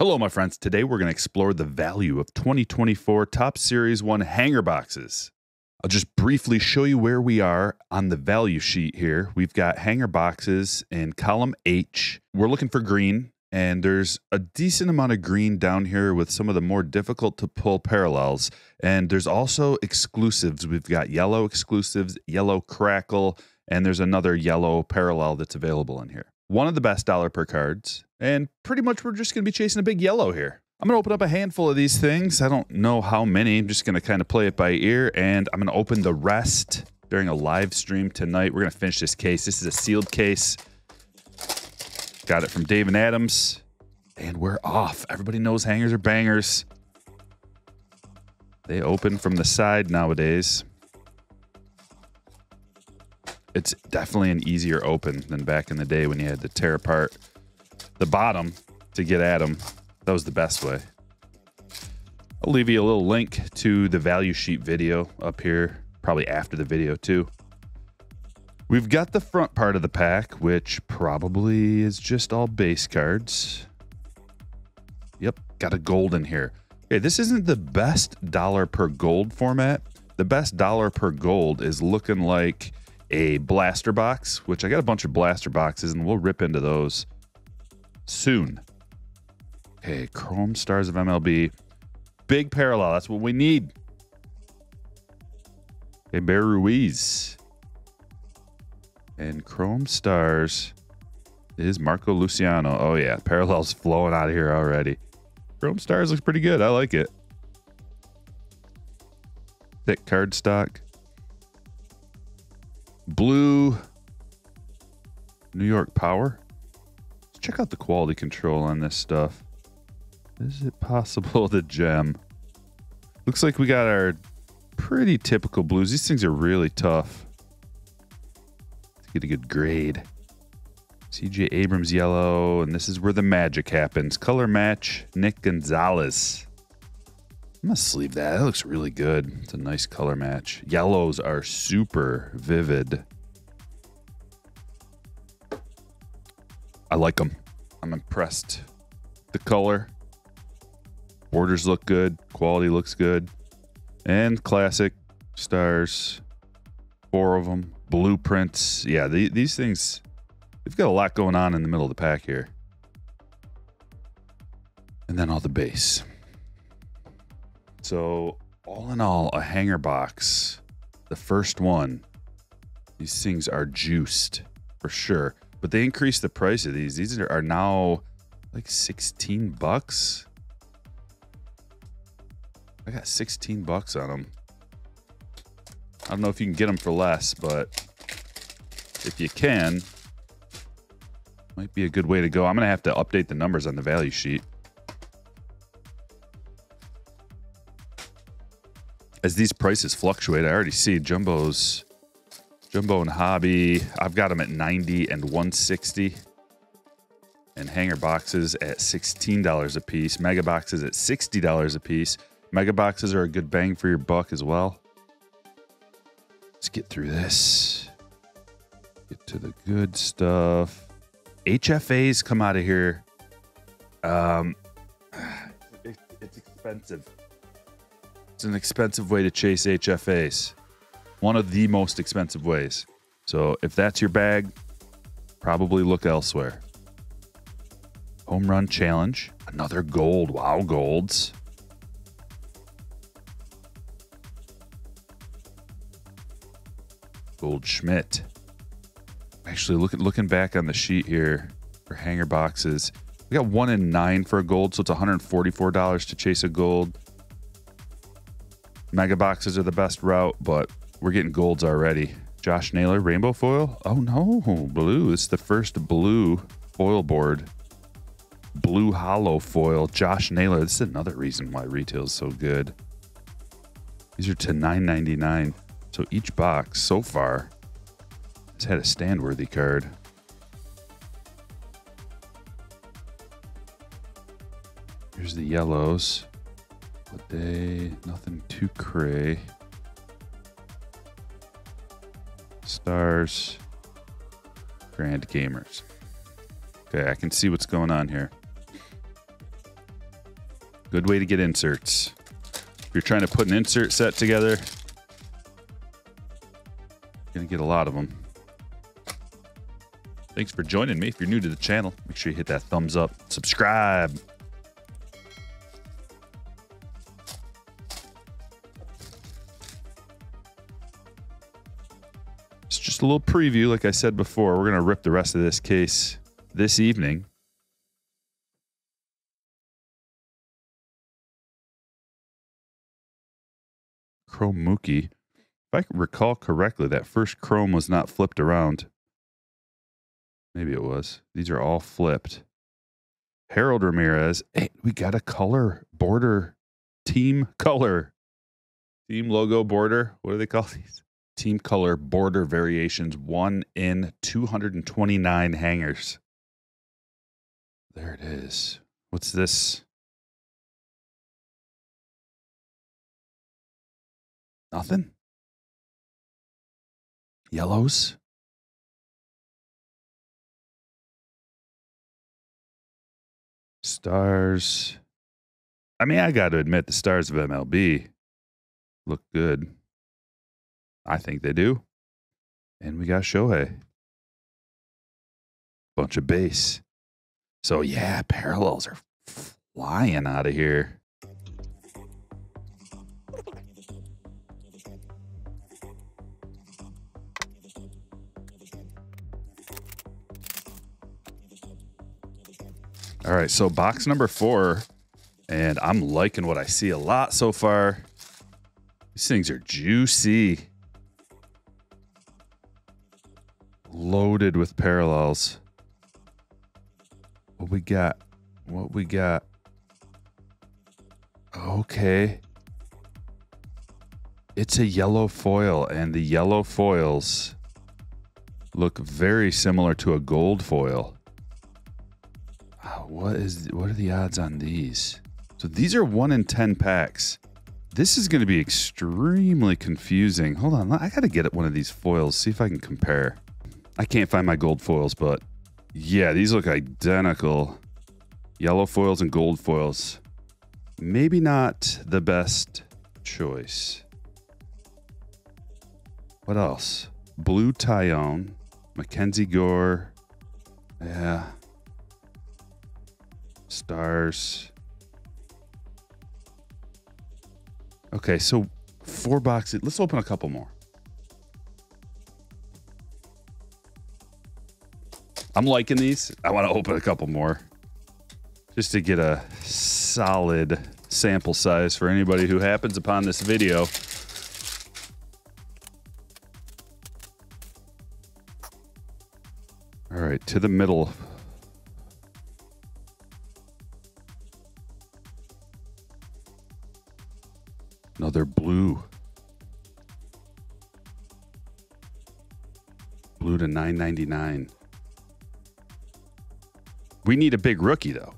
Hello, my friends. Today we're going to explore the value of 2024 Topps Series 1 hanger boxes. I'll just briefly show you where we are on the value sheet here. We've got hanger boxes in column H. We're looking for green, and there's a decent amount of green down here with some of the more difficult to pull parallels. And there's also exclusives. We've got yellow exclusives, yellow crackle, and there's another yellow parallel that's available in here. One of the best dollar per cards, and pretty much we're just going to be chasing a big yellow here. I'm going to open up a handful of these things. I don't know how many. I'm just going to kind of play it by ear, and I'm going to open the rest during a live stream tonight. We're going to finish this case. This is a sealed case. Got it from Dave and Adams, and we're off. Everybody knows hangers are bangers. They open from the side nowadays. It's definitely an easier open than back in the day when you had to tear apart the bottom to get at them. That was the best way. I'll leave you a little link to the value sheet video up here, probably after the video too. We've got the front part of the pack, which probably is just all base cards. Yep, got a gold in here. Okay, this isn't the best dollar per gold format. The best dollar per gold is looking like a blaster box, which I got a bunch of blaster boxes and we'll rip into those soon. Okay, Chrome Stars of MLB. Big parallel. That's what we need. Okay, Bear Ruiz. And Chrome Stars is Marco Luciano. Oh, yeah. Parallels flowing out of here already. Chrome Stars looks pretty good. I like it. Thick card stock. Blue New York Power Let's check out the quality control on this stuff. Is it possible to gem? Looks like we got our pretty typical blues. These things are really tough to get a good grade. CJ Abrams yellow, and this is where the magic happens. Color match, Nick Gonzalez. I'm gonna sleeve that. That looks really good. It's a nice color match. Yellows are super vivid. I like them. I'm impressed. The color, borders look good, quality looks good, and classic stars. Four of them, blueprints. Yeah, the, these things, they've got a lot going on in the middle of the pack here. And then all the base. So, all in all, a hanger box. The first one. These things are juiced for sure. But they increased the price of these. These are now like 16 bucks. I got 16 bucks on them. I don't know if you can get them for less, but if you can, might be a good way to go. I'm going to have to update the numbers on the value sheet. As these prices fluctuate, I already see Jumbo's Jumbo and Hobby, I've got them at 90 and 160. And hanger boxes at $16 a piece. Mega boxes at $60 a piece. Mega boxes are a good bang for your buck as well. Let's get through this. Get to the good stuff. HFAs come out of here. Um, it's expensive. It's an expensive way to chase HFAs one of the most expensive ways. So if that's your bag, probably look elsewhere. Home Run Challenge, another gold. Wow, golds. Goldschmidt. Actually, look at looking back on the sheet here for hanger boxes. We got one in nine for a gold, so it's $144 to chase a gold. Mega boxes are the best route, but we're getting golds already. Josh Naylor, rainbow foil. Oh no, blue. It's the first blue foil board. Blue holo foil. Josh Naylor. This is another reason why retail is so good. These are to $9.99. So each box so far has had a stand worthy card. Here's the yellows. But they nothing too cray. Stars. Grand Gamers. Okay, I can see what's going on here. Good way to get inserts. If you're trying to put an insert set together, you're going to get a lot of them. Thanks for joining me. If you're new to the channel, make sure you hit that thumbs up, subscribe. Just a little preview. Like I said before, we're going to rip the rest of this case this evening. Chrome Mookie. If I recall correctly, that first Chrome was not flipped around. Maybe it was. These are all flipped. Harold Ramirez. Hey, we got a color border, team color, team logo border. What do they call these? Team color border variations. One in 229 hangers. There it is. What's this? Nothing. Yellows. Stars. I mean, I got to admit, the stars of MLB look good. I think they do. And we got Shohei. Bunch of base. So, yeah, parallels are flying out of here. All right, so box number four, and I'm liking what I see a lot so far. These things are juicy. Loaded with parallels. What we got? What we got? Okay. It's a yellow foil, and the yellow foils look very similar to a gold foil ah, what is what are the odds on these? So these are one in ten packs. This is going to be extremely confusing. Hold on, I got to get one of these foils. See if I can compare. I can't find my gold foils, but yeah, these look identical. Yellow foils and gold foils. Maybe not the best choice. What else? Blue Taillon, Mackenzie Gore. Yeah, Stars. Okay, so four boxes. Let's open a couple more. I'm liking these. I want to open a couple more just to get a solid sample size for anybody who happens upon this video. All right, to the middle Another blue. Blue to 999. We need a big rookie though.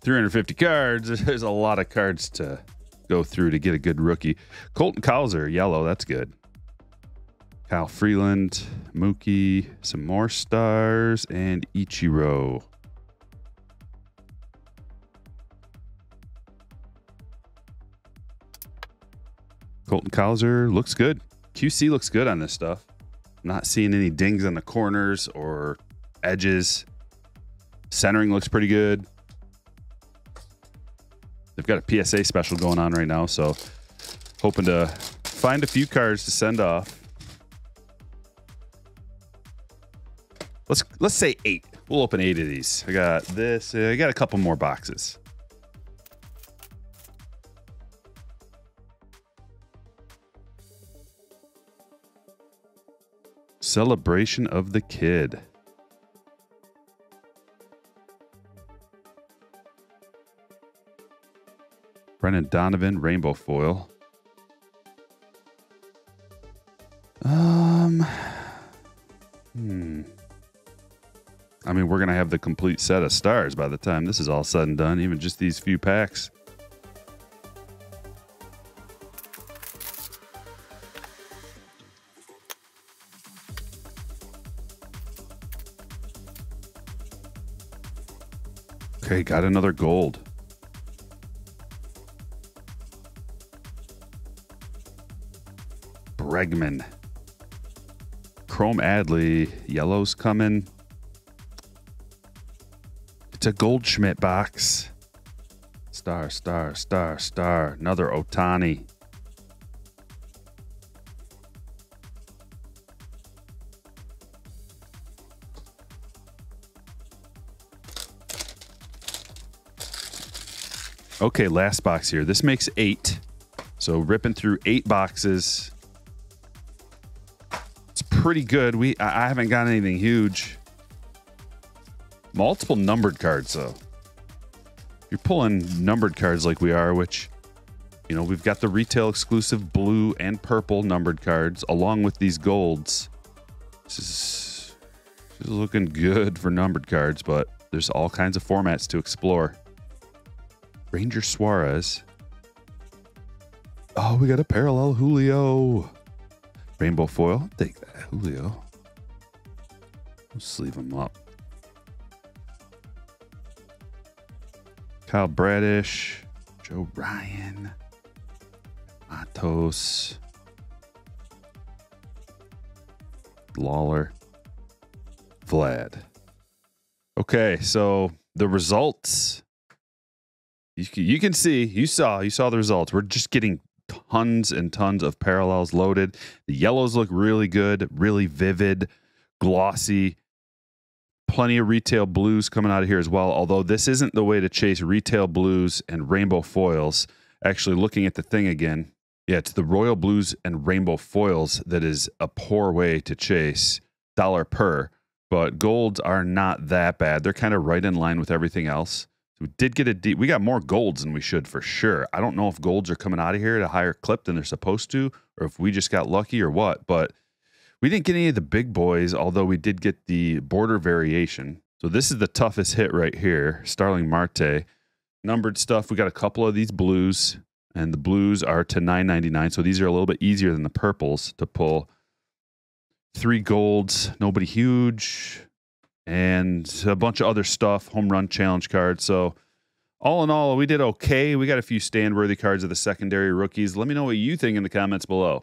350 cards. There's a lot of cards to go through to get a good rookie. Colton Cowser, yellow. That's good. Kyle Freeland, Mookie, some more stars, and Ichiro. Colton Cowser looks good. QC looks good on this stuff. Not seeing any dings on the corners or edges. Centering looks pretty good. They've got a PSA special going on right now, so hoping to find a few cards to send off. Let's let's say eight. We'll open eight of these. I got this. I got a couple more boxes. Celebration of the Kid. Brendan Donovan, Rainbow Foil. Um, hmm. I mean, we're going to have the complete set of stars by the time this is all said and done, even just these few packs. Okay, got another gold. Bregman. Chrome Adley. Yellow's coming. It's a Goldschmidt box. Star, star, star, star. Another Ohtani. Okay, last box here. This makes eight. So ripping through eight boxes. Pretty good. We I haven't got anything huge. Multiple numbered cards though. You're pulling numbered cards like we are, which you know, we've got the retail exclusive blue and purple numbered cards along with these golds. This is, this is looking good for numbered cards, but there's all kinds of formats to explore. Ranger Suarez. Oh, we got a parallel Julio. Rainbow foil. Take that, Julio. Sleeve him up. Kyle Bradish. Joe Ryan. Matos. Lawlar. Vlad. Okay, so the results you you can see, you saw, you saw the results. We're just getting tons and tons of parallels loaded. The yellows look really good, really vivid, glossy. Plenty of retail blues coming out of here as well. Although this isn't the way to chase retail blues and rainbow foils. Actually, looking at the thing again, yeah, it's the royal blues and rainbow foils that is a poor way to chase dollar per. But golds are not that bad. They're kind of right in line with everything else. So we did get a D. We got more golds than we should for sure. I don't know if golds are coming out of here at a higher clip than they're supposed to, or if we just got lucky or what. But we didn't get any of the big boys, although we did get the border variation. So this is the toughest hit right here, Starling Marte. Numbered stuff. We got a couple of these blues, and the blues are to 9.99. So these are a little bit easier than the purples to pull. Three golds, nobody huge and a bunch of other stuff, home run challenge cards. So, all in all, we did okay. We got a few stand worthy cards of the secondary rookies. Let me know what you think in the comments below.